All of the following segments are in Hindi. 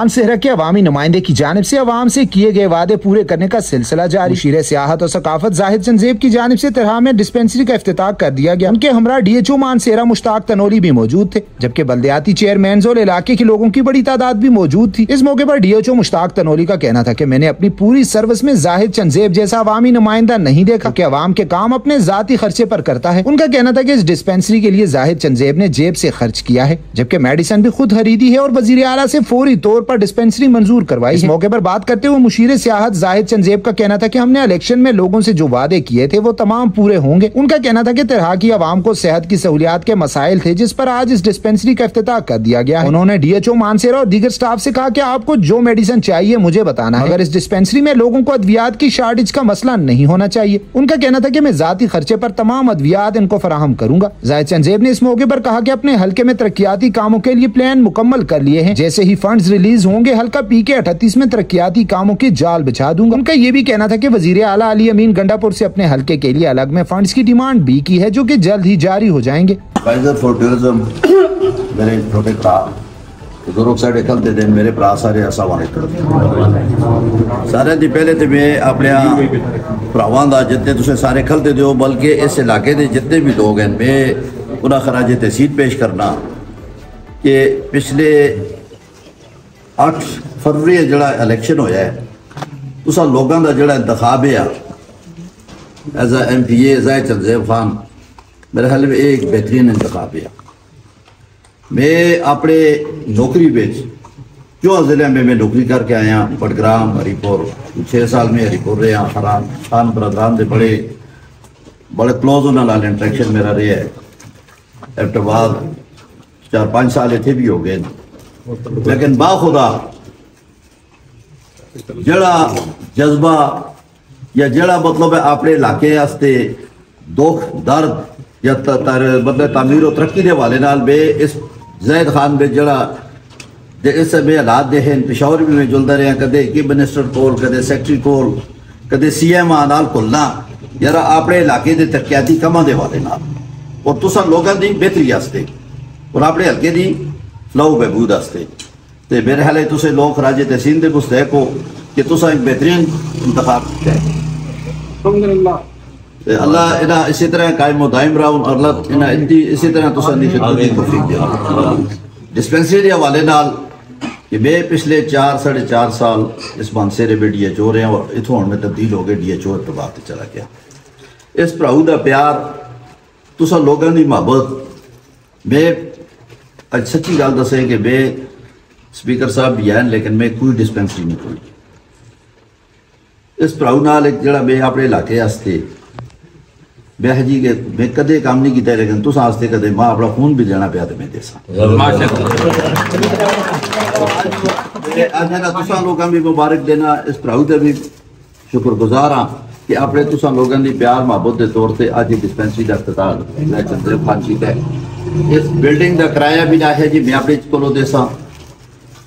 मानसेहरा के अवामी नुमाइंदे की जानब ऐसी अवाम ऐसी किए गए वादे पूरे करने का सिलसिला जारी। शीर सियाहत और सकाफत जाहिद चंजेब की जानब ऐसी तरह में डिस्पेंसरी का अफ्ताह कर दिया गया। उनके हमरा D H O Mansehra Mushtaq Tanoli भी मौजूद थे, जबकि बल्दियाती चेयरमैन और इलाके के लोगों की बड़ी तादाद भी मौजूद थी। इस मौके पर D H O Mushtaq Tanoli का कहना था की मैंने अपनी पूरी सर्विस में जाहिद चंजेब जैसा अवामी नुमाइंदा नहीं देखा। की अवाम के काम अपने जाती खर्चे पर करता है। उनका कहना था की इस डिस्पेंसरी के लिए जाहिद चंजेब ने जेब ऐसी खर्च किया है, जबकि मेडिसन भी खुद खरीदी है और वज़ीर अला ऐसी फौरी तौर पर डिस्पेंसरी मंजूर करवाई। इस मौके पर बात करते हुए मुशीर सियाहत जाहिद चंजेब का कहना था कि हमने इलेक्शन में लोगों से जो वादे किए थे वो तमाम पूरे होंगे। उनका कहना था कि तरह की आवाम को सेहत की सहूलियात के मसाइल थे जिस पर आज इस डिस्पेंसरी का अफ्ताह कर दिया गया उन्होंने डी एच ओ मानसेरा और दीगर स्टाफ ऐसी कहा की आपको जो मेडिसिन चाहिए मुझे बताना अगर इस डिस्पेंसरी में लोगों को अद्वियात की शार्टेज का मसला नहीं होना चाहिए। उनका कहना था की मैं जाती खर्चे आरोप तमाम अद्वियात इनको फराहम करूँगा। जाहिद चंजेब ने इस मौके आरोप कहा की अपने हल्के में तरक्याती कामों के लिए प्लान मुकम्मल कर लिए हैं। जैसे ही फंड्स रिलीज़ काबिज होंगे, हल्का पी के अठतीस में तरक्याती कामों के जाल बिछा दूँगा। उनका ये भी कहना था की वज़ीर आला अली अमीन गंडापुर ऐसी अपने हल्के के लिए अलग में फंड की डिमांड भी की है, जो की जल्द ही जारी हो जाएँगे। मेरे ਦੇ ਦੇ ਮੇਰੇ ਭਰਾ ਸਾਰੇ ਦੀ ਪਹਿਲੇ ਤੇ ਮੈਂ ਆਪਣੇ ਭਰਾਵਾਂ ਦਾ ਜਿੱਤੇ ਤੁਸੀਂ ਸਾਰੇ ਖਲਦੇ ਦਿਓ ਬਲਕਿ ਇਸ ਇਲਾਕੇ ਦੇ ਜਿੱਤੇ ਵੀ ਹਨ ਮੈਂ ਉਹਨਾਂ ਖਰਾਜੇ ਤਹਿਸੀਲ ਪੇਸ਼ ਕਰਨਾ ਕਿ ਪਿਛਲੇ 8 ਫਰਵਰੀ ਜਿਹੜਾ ਇਲੈਕਸ਼ਨ ਹੋਇਆ ਹੈ ਤੁਸੀਂ ਲੋਕਾਂ ਦਾ ਜਿਹੜਾ ਦਿਖਾਵਿਆ ਐਜ਼ ਅ ਐਮਪੀਏ ਜ਼ਾਹਿਰ ਚੰਦੇਵ खान मेरे ख्याल में एक बेहतरीन इंतखाब है मैं अपने नौकरी बेच जो ज़िले में, मैं नौकरी करके आया बडग्राम हरिपुर, छः साल में हरिपुर रहा हरान खान बरदरान के बड़े बड़े क्लोज उन्होंने इंट्रैक्शन मेरा रहा है आफ्टर बाद चार पाँच साल इतने भी हो गए लेकिन बाखुदा जड़ा जज्बा या जड़ा मतलब है अपने इलाके वास्ते दुख, दर्द या मतलब तमीर और तरक्की के हवाले नाल बे इस जैद खान बे जड़ा जे इस बे हालात दे हैं, पिशावर भी में जुलता रहा, कदे की मिनिस्टर कोल, कदे सैकटरी कोल, कदे सी एम आ नाल यार अपने इलाके के तरक्याती कमां के हवाले नाल। और तुसा लोगों की बेहतरी और अपने हल्के की फलाऊ बहबूद तो मेरे ख्याल तुम लोग खराजे तहसील के मुस्तक हो कि तुम एक बेहतरीन इंतखाब किया अल्लाह इना इसी तरह कायम दायम रहो और अल्लाह इना इतनी इसी तरह तुम डिस्पेंसरी के हवाले नाल कि मैं पिछले चार साढ़े चार साल इस मानसेरे में डी एच ओ रहा और इतों हूँ मैं तब्दील हो गए डी एच ओ प्रभाव से चला गया। इस भराऊ का प्यार तुसा लोगों की मोहब्बत मैं अज सच्ची गल दसें कि मैं स्पीकर साहब भी हैं, लेकिन मैं कोई डिस्पेंसरी नहीं खोली। इस भराऊ नाल जरा मैं अपने इलाके वास्ते मैं जी के मैं कदे काम नहीं किया लेकिन तुस आस्ते कदे माँ अपना खून भी देना पाया तो मैं देसा तुसा लोगों भी मुबारक देना, इस भराऊ का भी शुक्रगुजार हाँ कि अपने तुसा लोगों की प्यार, मोहब्बत के तौर पर अज डिस्पेंसरी का अस्पताल, मैं इस बिल्डिंग का किराया भी ना है जी मैं अपने को देसा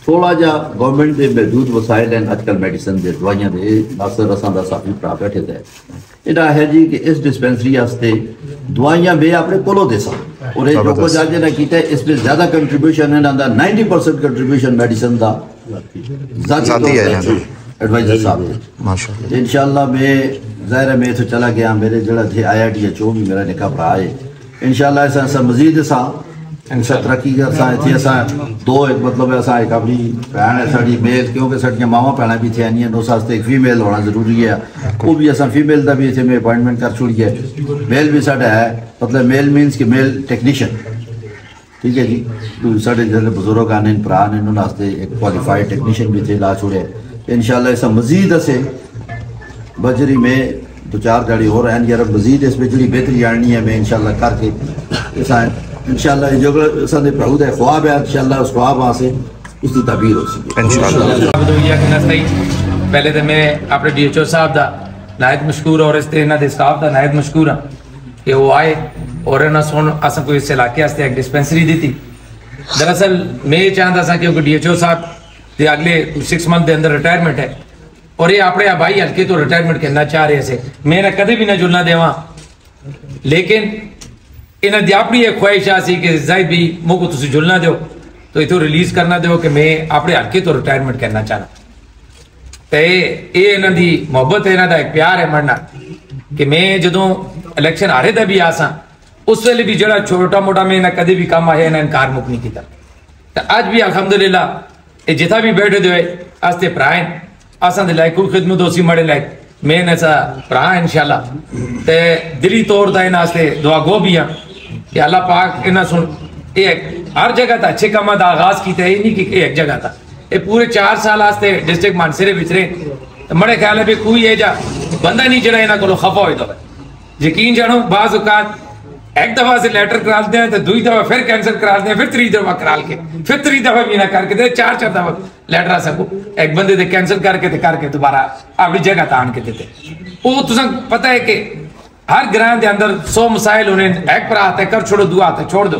थोड़ा जहा गौरमेंट के मौजूद वसाइल हैं अजकल मेडिसन के दवाइया के नासर असा का साथी भरा बैठे थे इहदा है जी कि इस डिस्पेंसरी दवाइयाँ मैं अपने कोलों देसा और जो कुछ आज ने किया इसमें ज़्यादा कंट्रीब्यूशन है ना नाइनटी परसेंट कंट्रीब्यूशन मेडिसन का एडवाइजर साहब। इंशाल्लाह मैं ज़ाहिर है मैं इतना चला गया मेरे थे आई आई टी एच ओ भी मेरा निका भरा है। इंशाल्लाह असा मजीद असा इंसा तरक्की असा इतने असा दो एक मतलब असा एक अपनी भैन है साड़ी मेल क्योंकि साड़ियाँ मावा भैन भी थे नहीं उस वास्ते एक फीमेल होना ज़रूरी है। वो भी असा फीमेल का भी इतने मैं अपॉइंटमेंट कर छोड़ी है मेल भी साढ़ा है मतलब मेल मीनस कि मेल टेक्नीशियन ठीक है जी? साढ़े जो बुज़ुर्ग आने भरा ने उन्होंने एक क्वालिफाइड टेक्नीशियन भी थे ला छोड़े। इनशाला ऐसा मजीद असे बजरी में दो चार गाड़ी हो रहे हैं। यार मजीद इसमें जी बेहतरी आनी है मैं इनशाला करके इनशाला जो असांजे प्रभु का ख्वाब है इनशाला उस ख्वाब से उसकी तबीर हो सके। पहले तो मैं अपने डी एच ओ साहब का नायत मशहूर और इस इन्हों के स्टाफ का नायत मशहूर हाँ कि वो आए और इन्होंने सुन अस कोई इस इलाके एक डिस्पेंसरी दी थी दरअसल मैं ये चाहता था क्योंकि डी एच ओ साहब के अगले सिक्स मंथ के अंदर रिटायरमेंट है। और ये अपने भाई हल्के तो रिटायरमेंट करना चाह रहे थे मैं कदे भी ना जुलना देवा लेकिन इन्हें अपनी एक ख्वाहिश आ सी कि जायद भी मुझको तुम जुलना दो तो इतो रिलीज करना दो कि मैं अपने हल्के तो रिटायरमेंट करना चाहना ਤੇ ਇਹ ਇਹਨਾਂ ਦੀ ਮੁਹੱਬਤ ਹੈ ਇਹਨਾਂ ਦਾ ਇੱਕ ਪਿਆਰ ਹੈ ਮਰਨਾ ਕਿ ਮੈਂ ਜਦੋਂ ਇਲੈਕਸ਼ਨ ਹਾਰੇ ਦਾ ਵੀ ਆਸਾਂ ਉਸ ਵੇਲੇ ਵੀ ਜਿਹੜਾ ਛੋਟਾ ਮੋਟਾ ਮੈਂ ਇਹਨਾਂ ਕਦੇ ਵੀ ਕੰਮ ਆਇਆ ਇਹਨਾਂ ਇਨਕਾਰ ਮੁਕ ਨਹੀਂ ਕੀਤਾ ਤੇ ਅੱਜ ਵੀ ਅਲਹਮਦੁਲਿਲਾ ਇਹ ਜਿੱਥਾ ਵੀ ਬੈਠੇ ਦੇ असांजे लाइ कोई ख़िदमत हो सीमड़े लाइ मेन ऐसा भरा आहिनि इनशाला त दिली तौर ते हिन दुआ गो भी हाँ कि अल्लाह पाक इन सुन। ये हर जगह था अच्छे काम का आगाज़ किया ये नहीं कि एक जगह था ये पूरे चार साल आस्ते डिस्ट्रिक्ट मानसरे बिच रहे मड़े ख्याल है भी कोई यह जहा बंदा नहीं जरा इन्हों को खफा हो यकीन जानो, बाज औकात एक दफ़ा से लैटर करा दें तो दूसरी दफ़ा फिर कैंसिल करा दें फिर तीसरी दफ़ा करा के, फिर तीसरी दफ़ा भी ना करके दे चार चार दफ़ा। लेटर आ सकू। एक बंदे दे कैंसिल करके ते करके दोबारा अपनी जगह तान के देते। वो तुसा पता है कि हर ग्रां के अंदर सौ मसाइल उन्हें एक पर आते कर छोड़ो, दुआ आते छोड़ दो।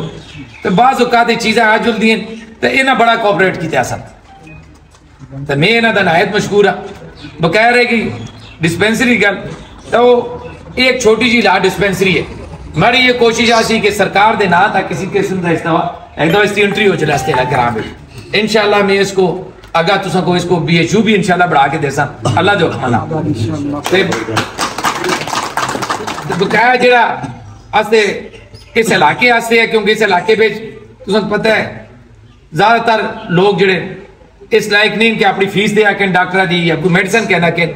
तो बाज औकात चीज़ें आ जुलदी हैं तो इन्हें बड़ा कोऑपरेट किया असन तो मैं इन्हों का नायत मशहूर हाँ बकाया रहेगी डिस्पेंसरी गल तो एक छोटी जी ला डिस्पेंसरी है। मेरी ये कोशिश आसी कि सरकार दे ना था किसी किस्म का इस्तेवा एक दफ़ा इसकी एंट्री हो चला तेरा ग्राम में इंशाल्लाह मैं इसको अगर तुसा को इसको बीएचयू भी इंशाल्लाह बढ़ा के देसा। अल्लाह जो मना बकाया जेड़ा आस्ते इस इलाके आस्ते है? क्योंकि इस इलाके में तुसा पता है, ज़्यादातर लोग जेड़े इस लायक नहीं कि अपनी फ़ीस दे आके डॉक्टर दी या कोई मेडिसिन कहना के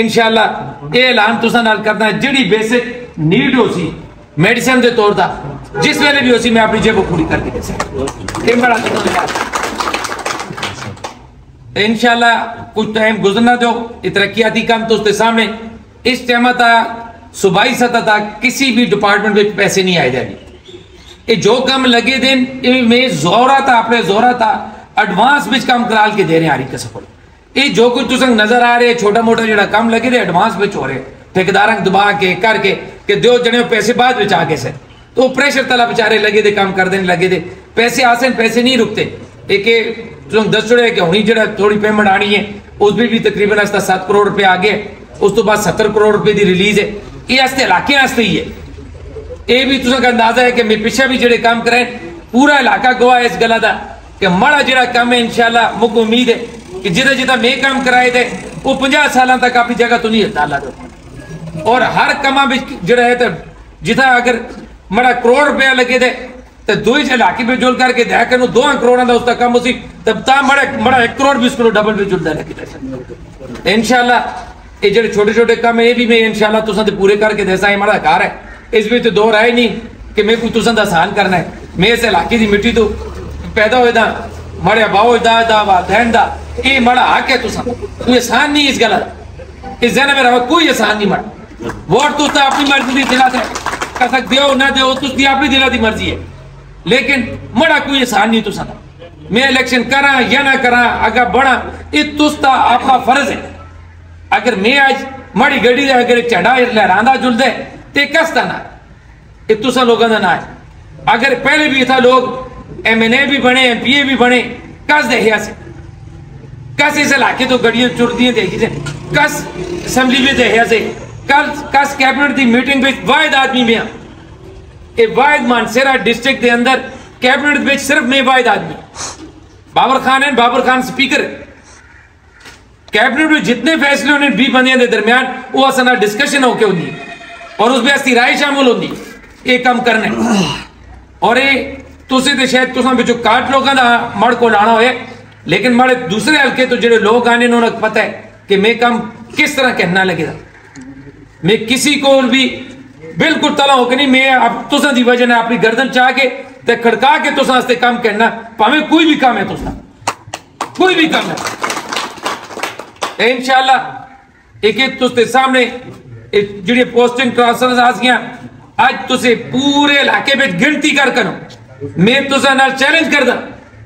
इंशाल्लाह ये ऐलान तुसा नाल करना है जेड़ी बेसिक नीड हो सी मेडिसिन के तौर पर जिस वेले भी होसी, मैं अपनी जेब पूरी करके दे सकता इंशाल्लाह कुछ टाइम गुजरना दो, ये तरक्याती काम तो उसके सामने। इस टाइम तक सूबाई सतह तक किसी भी डिपार्टमेंट में पैसे नहीं आए थे। ये जो काम लगे दिन मैं जोरा था अपने जोरा था एडवांस में काम कराल के दे रहे हैं हरी कसफल ये जो कुछ तुम नज़र आ रहे छोटा मोटा जो काम लगे थे एडवांस में हो रहे ठेकेदार दबा के, करके, कि दो जने पैसे बाद में आगे से तो प्रेशर तला बेचारे लगे थे, काम कर देने लगे थे। पैसे आसे पैसे नहीं रुकते। एक तुम दस जुड़े कि हूँ जरा थोड़ी पेमेंट आनी है उस भी, भी तकरीबन अस सत्त करोड़ रुपए आ गए उस तो बाद सत्तर करोड़ रुपए की रिलीज़ है ये आस्ते इलाके आस्ते ही है ये भी तुम अंदाज़ा है कि मैं पिछले भी जेडे काम कराए पूरा इलाका गवाह है इस गला का कि माड़ा जरा काम है इंशाला मुख उम्मीद है कि जिदा जिदा मैं काम कराए थे वो पंजा साल तक अपनी जगह तो नहीं हटा ला और हर कमा में जड़ा है तो जिथा अगर मड़ा करोड़ रुपया लगे थे तो दो ही इलाके में जुल करके दया कर दो करोड़ का उसका कम उसी, तब ता मड़ा मड़ा एक करोड़ भी उसको डबल में जुलता लगे थे इनशाला ये जो छोटे छोटे काम है, ये भी मैं इनशाला तुसा तो पूरे करके दसा ये मड़ा घर है। इस में तो दो राय नहीं कि मैं कोई तुसा दा आसान करना है। मैं इस इलाके की मिट्टी तो पैदा होए मड़े बाओ दा दा वा दैन दा, ये मड़ा हक है तुसा कोई आसान नहीं इस गल इस जन में रहा, कोई आसान नहीं मड़ा। वोट तुस अपनी मर्ज़ी की दिला कर सकते हो ना दो तुझी अपनी दिला की मर्ज़ी है। लेकिन मड़ा कोई आसान नहीं तुसा था मैं इलेक्शन करा या ना करा अगर बढ़ा ये तुसता अपना फ़र्ज़ है। अगर मैं आज मड़ी गड्डी दे अगर झंडा लहरांदा जुलदे, ते कसता ना? ये तुसा लोगों का ना अगर पहले भी था लोग एम एन ए भी बने, एम पी ए भी बने, कस दे से कस इस इलाके तो गड्डियाँ चुरदी देखी से कस असम्बली में दे से कल कस कैबिनेट की मीटिंग में वाहिद आदमी में वाहिद मानसेरा डिस्ट्रिक्ट के अंदर कैबिनेट में सिर्फ़ मैं वाहिद आदमी। बाबर खान है, बाबर खान स्पीकर। कैबिनेट में जितने फैसले उन्हें बी बंदियों के दरमियान, वो असना डिस्कशन होके होती और उसमें असती राय शामिल होती ये कम करने। और ये तुसे तो शायद तुसा बिचो काट लोगों का मड़ को लाना होए, लेकिन मड़े दूसरे हल्के तो जो लोग आने उन्होंने पता है कि मैं कम किस तरह कहना लगेगा। मैं किसी को भी बिल्कुल तला होकर नहीं, मैं अब तुसा की वजह ने अपनी गर्दन चाह के ते खड़का के तुसा वास्ते काम करना, भावे कोई भी काम है तुसा। कोई भी काम है। इंशाला एक एक तुसते सामने जी पोस्टिंग ट्रांसफ़र आ गया आज तुसे पूरे इलाके में गिनती कर करो। मैं तुसा नाल चैलेंज करदा,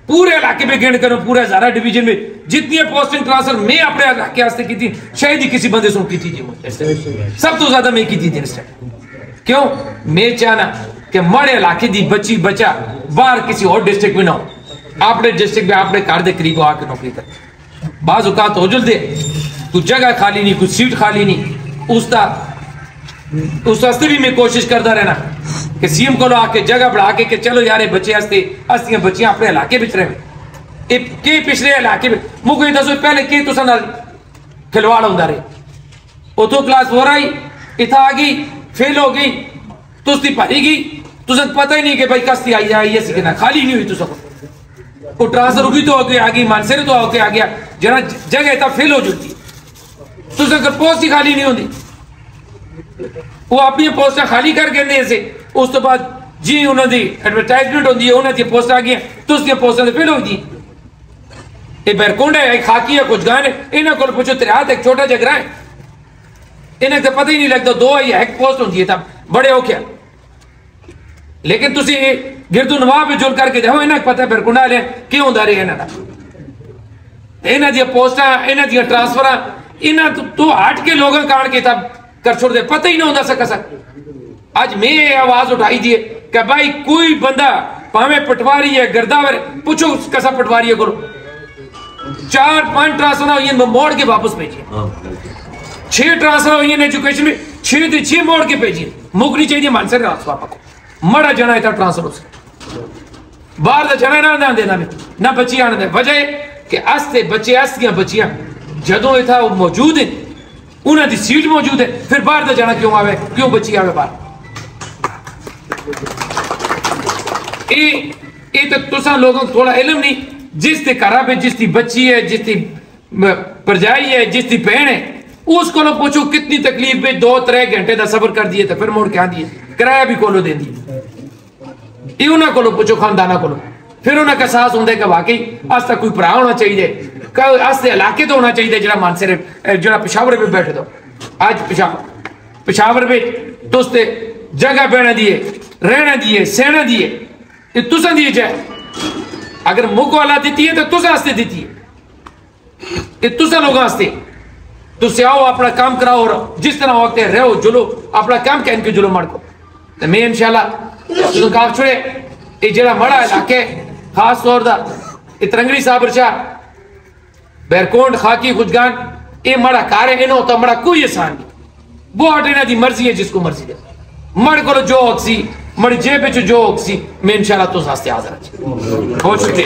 पूरे इलाके में गिन करो, पूरे हजारा डिवीज़न में जितनी पोस्टिंग ट्रांसफ़र मैं अपने इलाके की शायद ही किसी बंदे सुन की थी सब तो ज़्यादा मैं की थी इस टाइम क्यों? मैं चाहना कि મળેલા दी बची बचा બહાર किसी और डिस्ट्रिक्ट में ना आपने डिस्ट्रिक्ट में आपने कार दे करीब आके नौकरी कर। बाजू का तो जुल दे तू जगह खाली नहीं कुछ सीट खाली नहीं। उसका, उस वास्ते भी मैं कोशिश करता रहना कि सीएम को लो आके, जगह बढ़ा के कि चलो यार बच्चे हस्ते, हस्तियाँ बच्चियाँ अपने इलाके बिच रहे के पिछले इलाके में मुझे कोई दसो, पहले के तुसा खिलवाड़ होता रहे। उतो क्लास हो रही इतना आ गई। फेल हो गई तो उसकी भरी गई। तुझे तो पता ही नहीं कि भाई कश्ती आई है ये सीखना। खाली नहीं हुई तुझे वो ट्रांसफ़र रुकी तो हो तो आ गई, मानसेर तो होके आ गया। जरा जगह था फेल हो चुकी तुझे अगर पोस्ट ही खाली नहीं होती, वो अपनी पोस्टा खाली कर कहते से, उस तो बाद जी उन्होंने एडवरटाइजमेंट होती है उन्होंने पोस्ट आ गई तो उसकी पोस्टा फेल हो गई। ये बैरकुंड है खाकी है, कुछ गान। है इन्होंने को तो छोटा जगरा है। इन्हें तो पता ही नहीं लगता दो आई हैक पोस्ट होंगी तब बड़े हो क्या? लेकिन तुम गिरदू नवाह भी जुल करके जाओ इन्हें पता फिर कुंडा लिया की होता रही इन्हों का तो इन्हों दोस्टा इन्हों द्रांसफर इन्हों तो, तो हट के लोग कारण के तब कर छोड़ दे पता ही नहीं होता सका सक अज मैं आवाज़ उठाई दिए कि भाई कोई बंदा भावे पटवारी है गिरदावर पुछो कसा पटवारी है गुरु चार पाँच ट्रांसफ़र हो मोड़ के वापस भेजिए हाँ, छह ट्रांसफ़र हो एजुकेशन में, छह तो छह मोड़ के भेजिए मोकनी चाहिए मानसर रात पापा को। मड़ा जना था ट्रांसफ़र उसके बाहर तो जना ना ना देना में ना बची आने दे। वजह कि अस्ते बच्चे अस्तिया दियाँ बच्चियाँ, जदों इतना वो मौजूद है, उन्हें सीट मौजूद है, फिर बाहर तो जाना क्यों आवे, क्यों बची आवे बाहर? ये तो तुसा लोगों को थोड़ा इलम नहीं, जिस ते घरा पे जिस बच्ची है, जिस परजाई है, जिस भेन है उसको ना पूछो कितनी तकलीफ़ में दो, त्रे घंटे का सफ़र कर दिए फिर मुड़ क्या दिए किराया भी कोलो दे दिए। उन्होंने को पूछो खानदाना को फिर उन्होंने एहसास होंगे कि वाकई, अस तक कोई भरा होना चाहिए। अस इलाके तो होना चाहिए जरा मानसर जरा पिशावर में बैठे दो। अज पिशावर पिशावर में तुस जगह बहने दिए रहने दिए सहने दिए तुसा दिए जाए अगर मुख वाला दीती है तो तुसा दीती है। तुसा लोगों तो ತುಸಿ ಆವು तो बैरकोंड, खाकी ये मड़ा इनो तो मड़ा कोई आसान नहीं। दी मर्ज़ी है, जिसको मर्ज़ी है मड़ करो जो ऑक्सी मड़ जेब जो ऑक्सी मैं इंशाल्लाह तो सास्ते हाजिर हो चुके